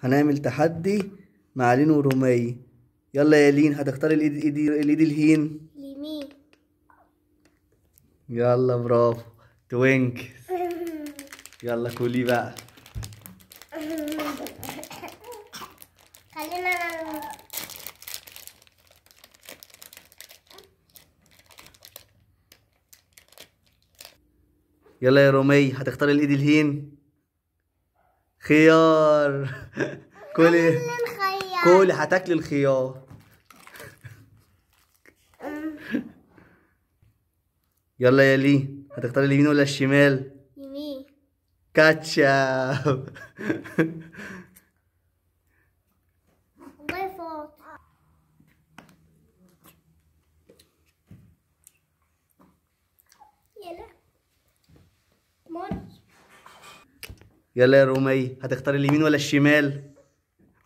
هنعمل تحدي مع لين ورومية يلا يا لين هتختار الايد الايد الإيد الهين. اليمين يلا برافو. توينك. يلا كلي بقى. خلينا يلا يا رومية هتختار الإيد الهين. خيار. كلي نخير كلي هتاكلي الخيار. يلا يا لين هتختار اليمين ولا الشمال؟ يمين. كاتشب يلا يا رومية هتختار اليمين ولا الشمال؟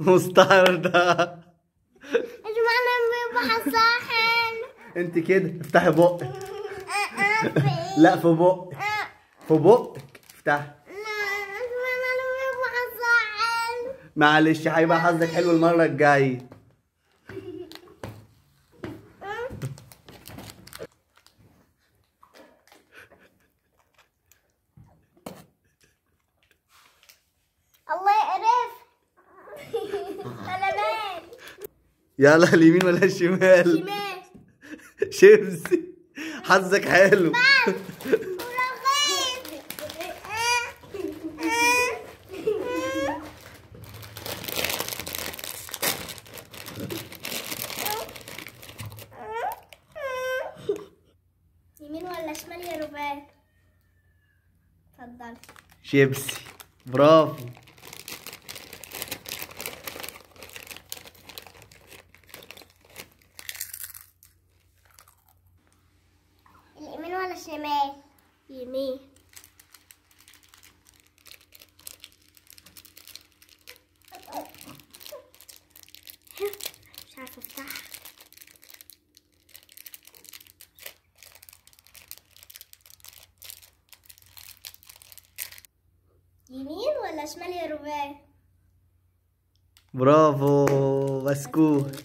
مستعرضة إيش معنى بيبقى الصاحن انت كده افتحي بقك. لا في بقك. في بقك. افتحي. معلش هيبقى حظك حلو المرة الجاية. يلا اليمين ولا الشمال؟ شمال. شيبسي حظك حلو. يمين ولا شمال يا ربان اتفضل. شيبسي برافو. اليمين ولا الشمال يمين مش عارفه افتحها يمين ولا شمال يا ربان برافو بسكوت